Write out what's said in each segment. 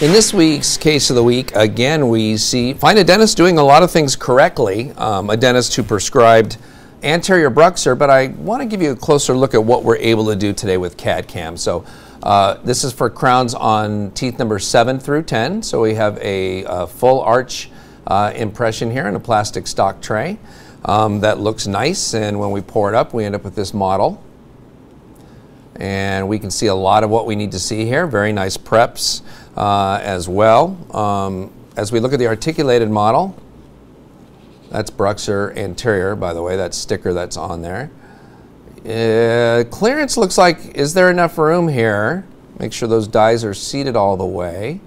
In this week's case of the week, again, we see find a dentist doing a lot of things correctly. Um, a dentist who prescribed anterior BruxZir, but I want to give you a closer look at what we're able to do today with CAD-CAM. So uh, this is for crowns on teeth number 7 through 10. So we have a, a full arch uh, impression here in a plastic stock tray. Um, that looks nice, and when we pour it up, we end up with this model. And we can see a lot of what we need to see here. Very nice preps uh, as well. Um, as we look at the articulated model, that's BruxZir anterior, by the way, that sticker that's on there. Uh, clearance looks like, is there enough room here? Make sure those dies are seated all the way.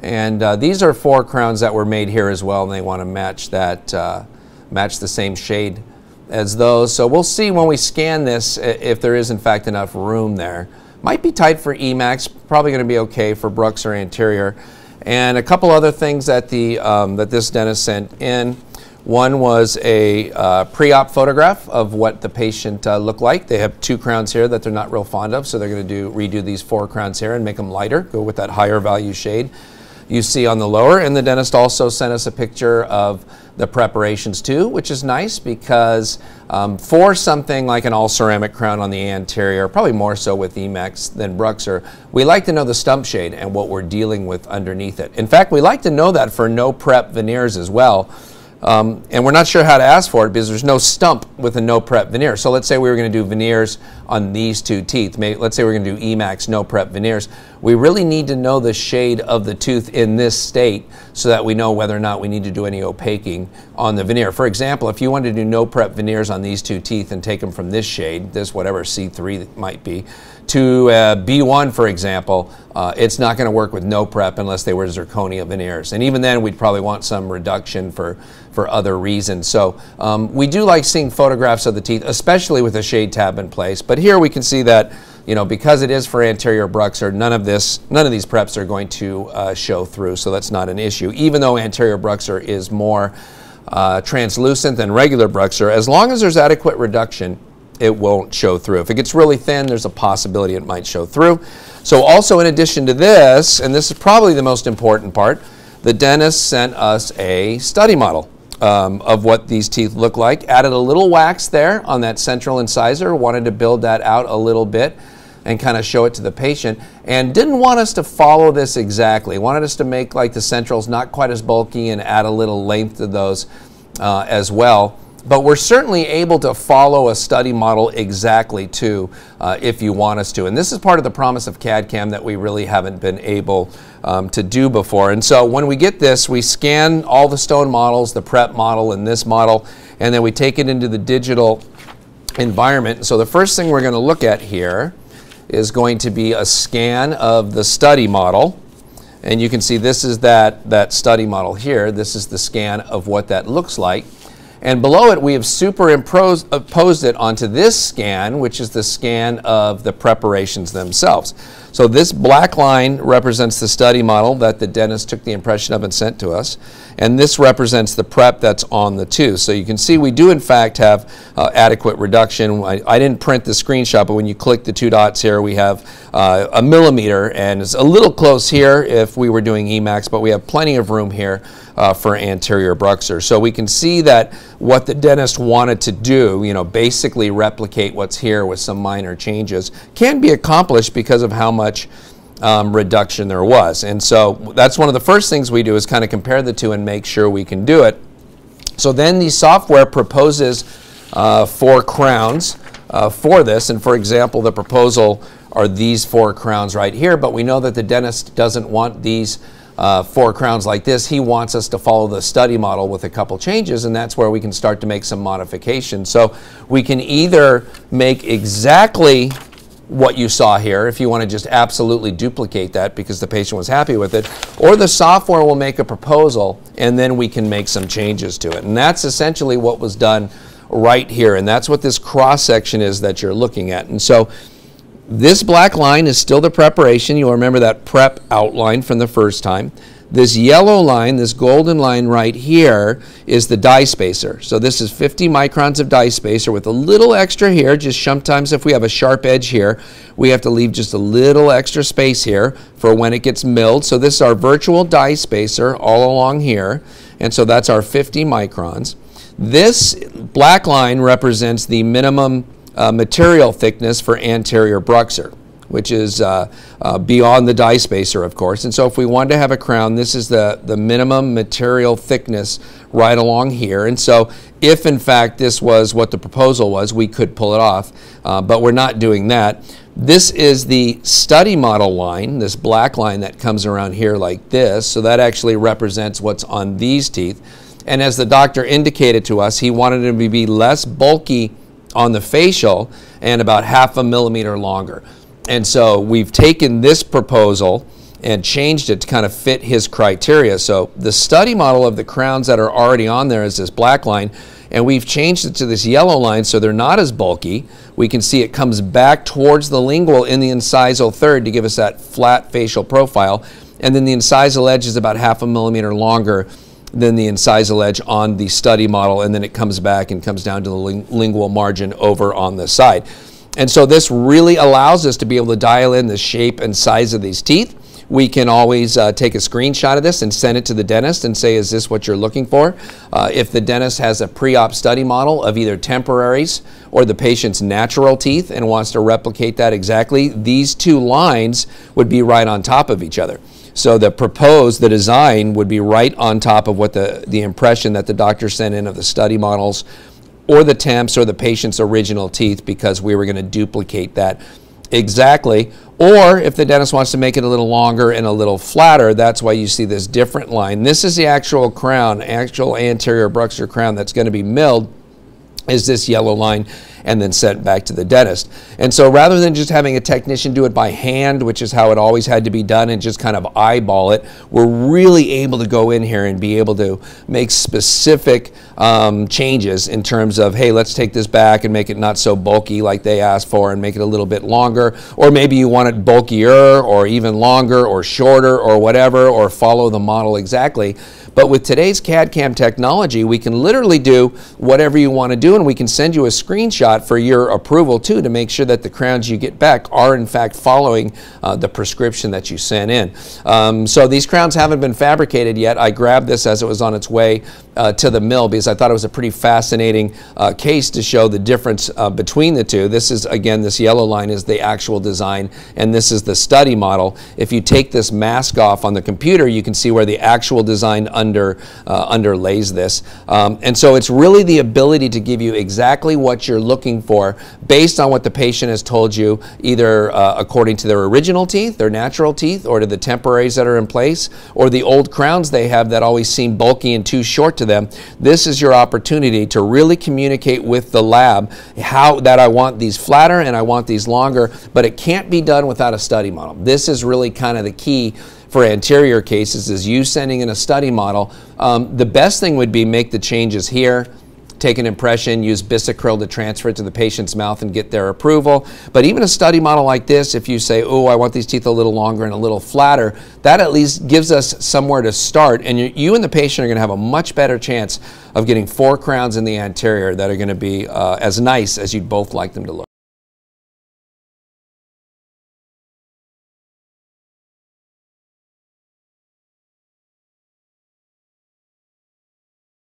And uh, these are four crowns that were made here as well, and they want to match that, uh, match the same shade as those. So we'll see when we scan this if there is in fact enough room there. Might be tight for Emax, probably going to be okay for BruxZir anterior. And a couple other things that, the, um, that this dentist sent in. One was a uh, pre-op photograph of what the patient uh, looked like. They have two crowns here that they're not real fond of, so they're going to do redo these four crowns here and make them lighter, go with that higher value shade you see on the lower. And the dentist also sent us a picture of the preparations too, which is nice because um, for something like an all ceramic crown on the anterior, probably more so with Emax than BruxZir, we like to know the stump shade and what we're dealing with underneath it. In fact, we like to know that for no prep veneers as well. Um, and we're not sure how to ask for it because there's no stump with a no prep veneer. So let's say we were going to do veneers on these two teeth. Maybe, let's say we're going to do Emax no prep veneers. We really need to know the shade of the tooth in this state so that we know whether or not we need to do any opaquing on the veneer. For example, if you wanted to do no prep veneers on these two teeth and take them from this shade, this whatever C3 might be, to uh, B1, for example, uh, it's not going to work with no prep unless they were zirconia veneers. And even then, we'd probably want some reduction for, for other reasons. So um, we do like seeing photographs of the teeth, especially with a shade tab in place. But here we can see that, you know, because it is for anterior BruxZir, none of this, none of these preps are going to uh, show through. So that's not an issue, even though anterior BruxZir is more uh, translucent than regular BruxZir. As long as there's adequate reduction, it won't show through. If it gets really thin, there's a possibility it might show through. So also in addition to this, and this is probably the most important part, the dentist sent us a study model um, of what these teeth look like. Added a little wax there on that central incisor, wanted to build that out a little bit and kind of show it to the patient and didn't want us to follow this exactly. Wanted us to make like the centrals not quite as bulky and add a little length to those uh, as well but we're certainly able to follow a study model exactly too uh, if you want us to. And this is part of the promise of CAD-CAM that we really haven't been able um, to do before. And so when we get this, we scan all the stone models, the prep model and this model, and then we take it into the digital environment. So the first thing we're going to look at here is going to be a scan of the study model. And you can see this is that, that study model here. This is the scan of what that looks like. And below it, we have superimposed it onto this scan, which is the scan of the preparations themselves. So this black line represents the study model that the dentist took the impression of and sent to us. And this represents the prep that's on the tooth. So you can see we do in fact have uh, adequate reduction. I, I, didn't print the screenshot, but when you click the two dots here, we have uh, a millimeter and it's a little close here if we were doing Emax, but we have plenty of room here uh, for anterior BruxZir. So we can see that what the dentist wanted to do, you know, basically replicate what's here with some minor changes, can be accomplished because of how much um, reduction there was. And so that's one of the first things we do is kind of compare the two and make sure we can do it. So then the software proposes uh, four crowns uh, for this. And for example, the proposal are these four crowns right here, but we know that the dentist doesn't want these uh, four crowns like this. He wants us to follow the study model with a couple changes, and that's where we can start to make some modifications. So we can either make exactly what you saw here if you want to just absolutely duplicate that because the patient was happy with it or the software will make a proposal and then we can make some changes to it. And that's essentially what was done right here and that's what this cross section is that you're looking at. And so this black line is still the preparation. You'll remember that prep outline from the first time This yellow line, this golden line right here, is the die spacer. So this is 50 microns of die spacer with a little extra here. Just sometimes if we have a sharp edge here, we have to leave just a little extra space here for when it gets milled. So this is our virtual die spacer all along here. And so that's our 50 microns. This black line represents the minimum uh, material thickness for anterior BruxZir which is uh, uh, beyond the die spacer, of course. And so if we wanted to have a crown, this is the, the minimum material thickness right along here. And so if in fact this was what the proposal was, we could pull it off, uh, but we're not doing that. This is the study model line, this black line that comes around here like this. So that actually represents what's on these teeth. And as the doctor indicated to us, he wanted it to be less bulky on the facial and about half a millimeter longer. And so we've taken this proposal and changed it to kind of fit his criteria. So the study model of the crowns that are already on there is this black line, and we've changed it to this yellow line so they're not as bulky. We can see it comes back towards the lingual in the incisal third to give us that flat facial profile. And then the incisal edge is about half a millimeter longer than the incisal edge on the study model, and then it comes back and comes down to the ling lingual margin over on the side. And so this really allows us to be able to dial in the shape and size of these teeth. We can always uh, take a screenshot of this and send it to the dentist and say, is this what you're looking for? Uh, if the dentist has a pre-op study model of either temporaries or the patient's natural teeth and wants to replicate that exactly, these two lines would be right on top of each other. So the proposed, the design would be right on top of what the, the impression that the doctor sent in of the study models or the temps or the patient's original teeth because we were going to duplicate that exactly. Or if the dentist wants to make it a little longer and a little flatter, that's why you see this different line. This is the actual crown, actual anterior BruxZir crown that's going to be milled is this yellow line and then sent back to the dentist. And so rather than just having a technician do it by hand, which is how it always had to be done, and just kind of eyeball it, we're really able to go in here and be able to make specific um, changes in terms of, hey, let's take this back and make it not so bulky like they asked for and make it a little bit longer. Or maybe you want it bulkier or even longer or shorter or whatever, or follow the model exactly. But with today's CAD-CAM technology, we can literally do whatever you want to do, and we can send you a screenshot for your approval too to make sure that the crowns you get back are in fact following uh, the prescription that you sent in. Um, so these crowns haven't been fabricated yet. I grabbed this as it was on its way uh, to the mill because I thought it was a pretty fascinating uh, case to show the difference uh, between the two. This is, again, this yellow line is the actual design, and this is the study model. If you take this mask off on the computer, you can see where the actual design under uh, underlays this. Um, and so it's really the ability to give you exactly what you're looking for based on what the patient has told you, either uh, according to their original teeth, their natural teeth, or to the temporaries that are in place, or the old crowns they have that always seem bulky and too short to them. This is your opportunity to really communicate with the lab how that I want these flatter and I want these longer, but it can't be done without a study model. This is really kind of the key for anterior cases is you sending in a study model. Um, the best thing would be make the changes here, take an impression, use Bisacryl to transfer it to the patient's mouth and get their approval. But even a study model like this, if you say, oh, I want these teeth a little longer and a little flatter, that at least gives us somewhere to start. And you, you and the patient are going to have a much better chance of getting four crowns in the anterior that are going to be uh, as nice as you'd both like them to look.